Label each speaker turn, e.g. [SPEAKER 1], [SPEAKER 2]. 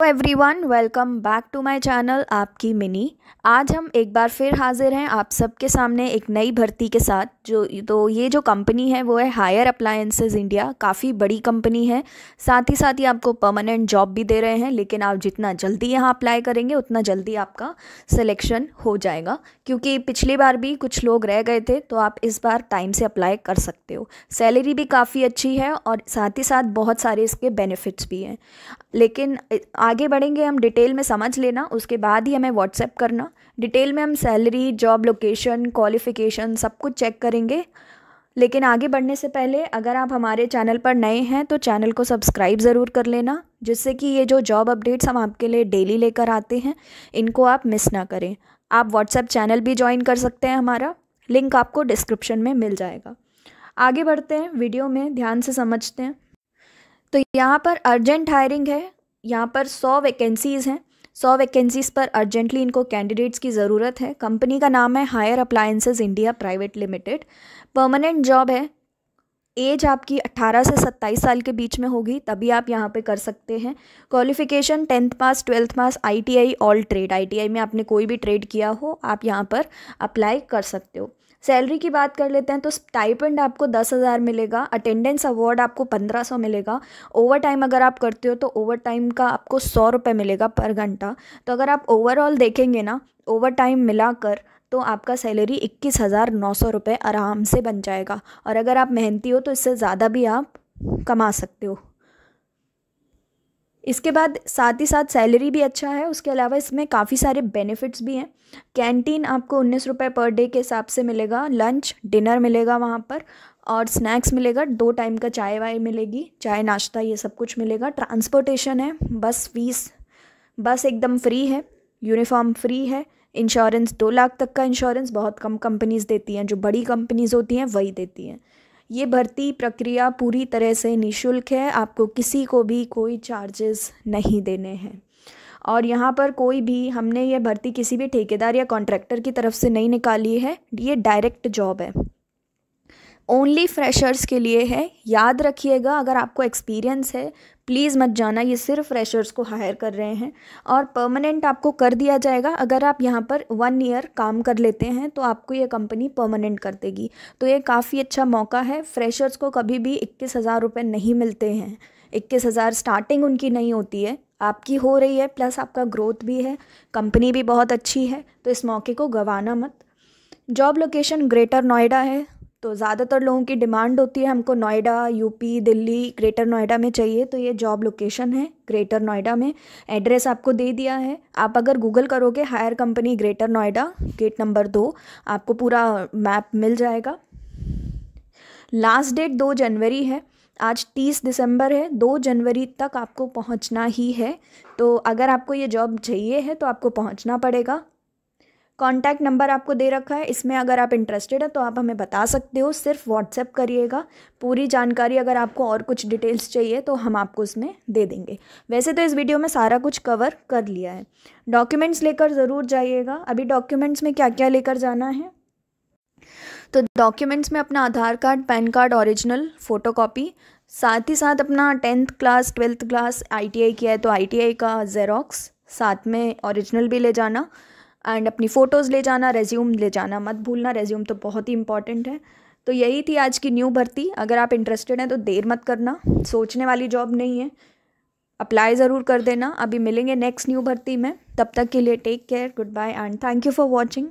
[SPEAKER 1] Everyone welcome back to my channel आपकी मिनी। आज हम एक बार फिर हाजिर हैं आप सबके सामने एक नई भर्ती के साथ, जो तो ये जो कंपनी है, वो है हायर अप्लायंसेस इंडिया काफ़ी बड़ी कंपनी है। साथ ही साथ ही आपको परमानेंट जॉब भी दे रहे हैं, लेकिन आप जितना जल्दी यहाँ अप्लाई करेंगे, उतना जल्दी आपका सिलेक्शन हो जाएगा। क्योंकि पिछली बार भी कुछ लोग रह गए थे तो आप इस बार टाइम से अप्लाई कर सकते हो। सैलरी भी काफ़ी अच्छी है, और साथ ही साथ बहुत सारे इसके बेनिफिट्स भी हैं। लेकिन आगे बढ़ेंगे, हम डिटेल में समझ लेना, उसके बाद ही हमें व्हाट्सएप करना। डिटेल में हम सैलरी जॉब लोकेशन क्वालिफ़िकेशन सब कुछ चेक करेंगे। लेकिन आगे बढ़ने से पहले, अगर आप हमारे चैनल पर नए हैं तो चैनल को सब्सक्राइब ज़रूर कर लेना, जिससे कि ये जो जॉब अपडेट्स हम आपके लिए डेली लेकर आते हैं, इनको आप मिस ना करें। आप व्हाट्सएप चैनल भी ज्वाइन कर सकते हैं हमारा लिंक आपको डिस्क्रिप्शन में मिल जाएगा। आगे बढ़ते हैं वीडियो में ध्यान से समझते हैं। तो यहाँ पर अर्जेंट हायरिंग है यहाँ पर सौ वैकेंसीज़ हैं। सौ वैकेंसीज़ पर अर्जेंटली इनको कैंडिडेट्स की ज़रूरत है। कंपनी का नाम है Haier appliances India private limited permanent job है। एज आपकी 18 से 27 साल के बीच में होगी, तभी आप यहाँ पे कर सकते हैं। Qualification tenth pass twelfth pass ITI all trade ITI में आपने कोई भी ट्रेड किया हो, आप यहाँ पर अप्लाई कर सकते हो। सैलरी की बात कर लेते हैं तो स्टाइपेंड आपको दस हज़ार मिलेगा, अटेंडेंस अवार्ड आपको पंद्रह सौ मिलेगा ओवर टाइम अगर आप करते हो तो ओवर टाइम का आपको सौ रुपये मिलेगा पर घंटा। तो अगर आप ओवरऑल देखेंगे ना ओवर टाइम मिलाकर तो आपका सैलरी इक्कीस हज़ार नौ सौ रुपये आराम से बन जाएगा। और अगर आप मेहनती हो तो इससे ज़्यादा भी आप कमा सकते हो। इसके बाद साथ ही साथ सैलरी भी अच्छा है, उसके अलावा इसमें काफ़ी सारे बेनिफिट्स भी हैं। कैंटीन आपको उन्नीस रुपये पर डे के हिसाब से मिलेगा लंच डिनर मिलेगा वहाँ पर, और स्नैक्स मिलेगा, दो टाइम का चाय वाय मिलेगी, चाय, नाश्ता, ये सब कुछ मिलेगा। ट्रांसपोर्टेशन है, बस फ़ीस बस एकदम फ्री है यूनिफॉर्म फ्री है इंश्योरेंस दो लाख तक का इंश्योरेंस बहुत कम कंपनीज़ देती हैं, जो बड़ी कंपनीज़ होती हैं, वही देती हैं। ये भर्ती प्रक्रिया पूरी तरह से निशुल्क है। आपको किसी को भी कोई चार्जेस नहीं देने हैं। और यहाँ पर कोई भी, हमने ये भर्ती किसी भी ठेकेदार या कॉन्ट्रैक्टर की तरफ़ से नहीं निकाली है। ये डायरेक्ट जॉब है। ओनली फ्रेशर्स के लिए है। याद रखिएगा, अगर आपको एक्सपीरियंस है प्लीज़ मत जाना, ये सिर्फ़ फ्रेशर्स को हायर कर रहे हैं और परमानेंट आपको कर दिया जाएगा। अगर आप यहाँ पर वन ईयर काम कर लेते हैं तो आपको ये कंपनी परमानेंट कर देगी। तो ये काफ़ी अच्छा मौका है। फ्रेशर्स को कभी भी इक्कीस हज़ार रुपये नहीं मिलते हैं। इक्कीस हज़ार स्टार्टिंग उनकी नहीं होती है। आपकी हो रही है प्लस आपका ग्रोथ भी है। कंपनी भी बहुत अच्छी है। तो इस मौके को गंवाना मत। जॉब लोकेशन ग्रेटर नोएडा है। तो ज़्यादातर लोगों की डिमांड होती है हमको नोएडा, यूपी, दिल्ली, ग्रेटर नोएडा में चाहिए तो ये जॉब लोकेशन है ग्रेटर नोएडा में। एड्रेस आपको दे दिया है। आप अगर गूगल करोगे Haier company greater Noida, gate number दो, आपको पूरा मैप मिल जाएगा। लास्ट डेट दो जनवरी है। आज तीस दिसंबर है। दो जनवरी तक आपको पहुँचना ही है। तो अगर आपको ये जॉब चाहिए है तो आपको पहुँचना पड़ेगा। कॉन्टैक्ट नंबर आपको दे रखा है। इसमें अगर आप इंटरेस्टेड है तो आप हमें बता सकते हो। सिर्फ़ व्हाट्सएप करिएगा। पूरी जानकारी अगर आपको और कुछ डिटेल्स चाहिए तो हम आपको उसमें दे देंगे। वैसे तो इस वीडियो में सारा कुछ कवर कर लिया है। डॉक्यूमेंट्स लेकर ज़रूर जाइएगा। अभी डॉक्यूमेंट्स में क्या क्या लेकर जाना है? तो डॉक्यूमेंट्स में अपना Aadhaar card, PAN card original photo साथ ही साथ अपना tenth class twelfth class ITI किया है तो आईटीआई का ज़ेरोक्स साथ में ओरिजिनल भी ले जाना। एंड अपनी फ़ोटोज़ ले जाना रेज्यूम ले जाना, मत भूलना रेज्यूम तो बहुत ही इंपॉर्टेंट है। तो यही थी आज की न्यू भर्ती। अगर आप इंटरेस्टेड हैं तो देर मत करना, सोचने वाली जॉब नहीं है। अप्लाई ज़रूर कर देना। अभी मिलेंगे नेक्स्ट न्यू भर्ती में। तब तक के लिए take care goodbye and thank you for watching